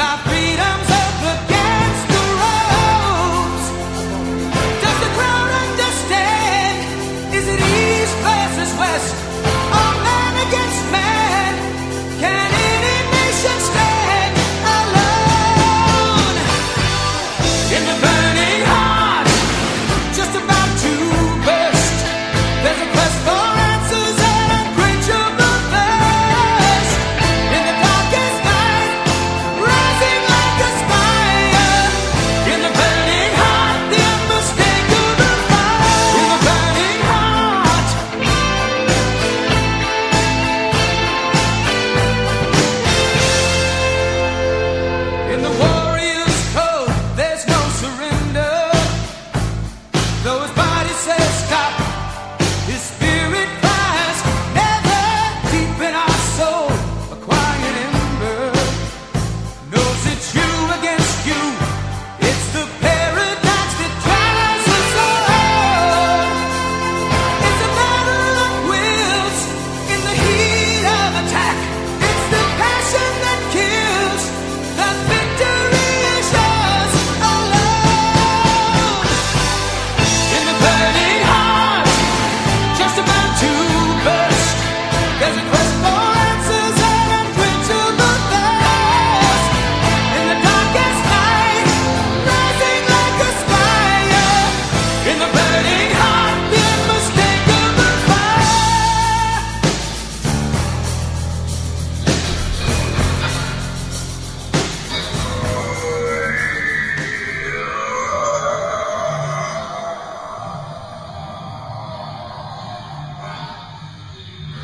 all hope.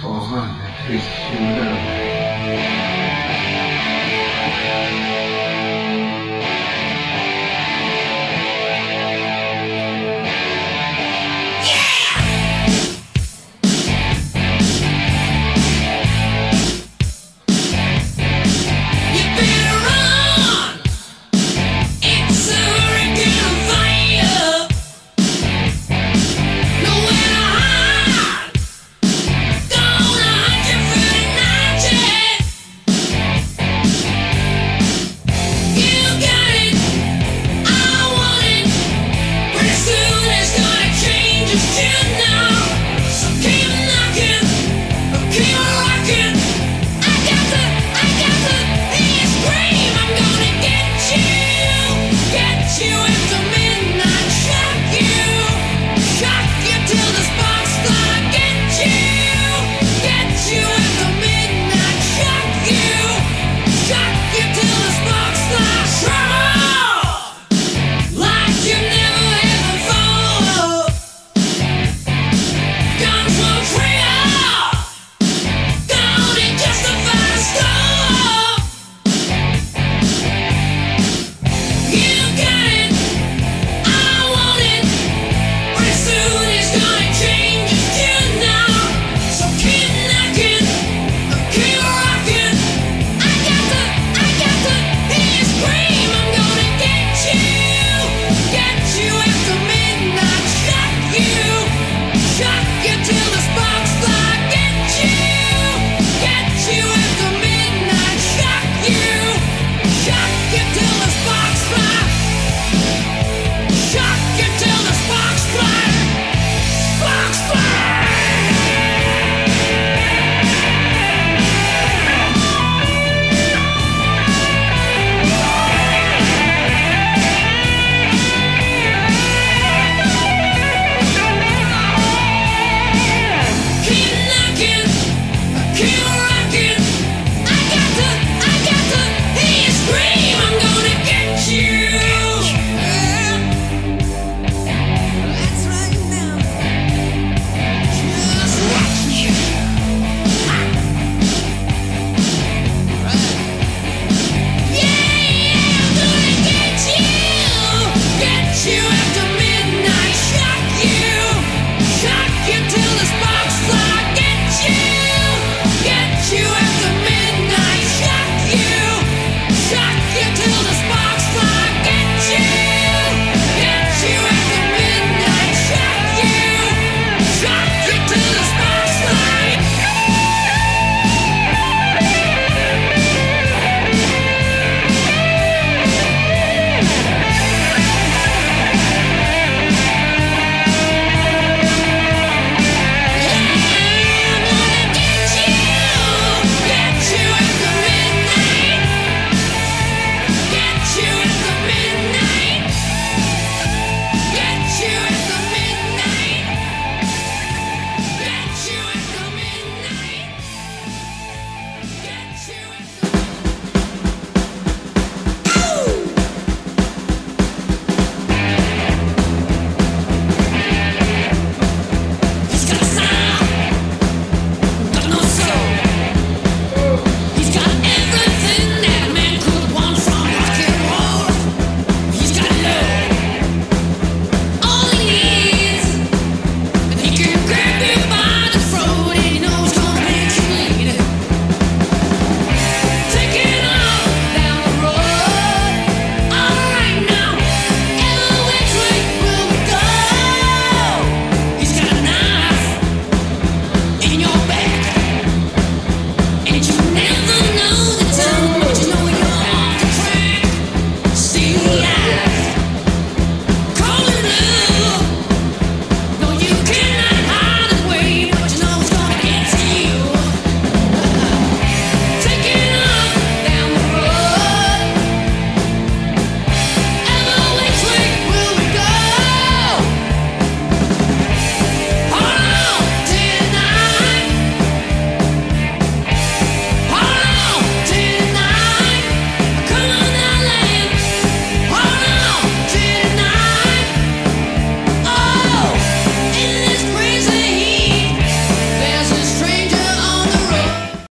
for 100 is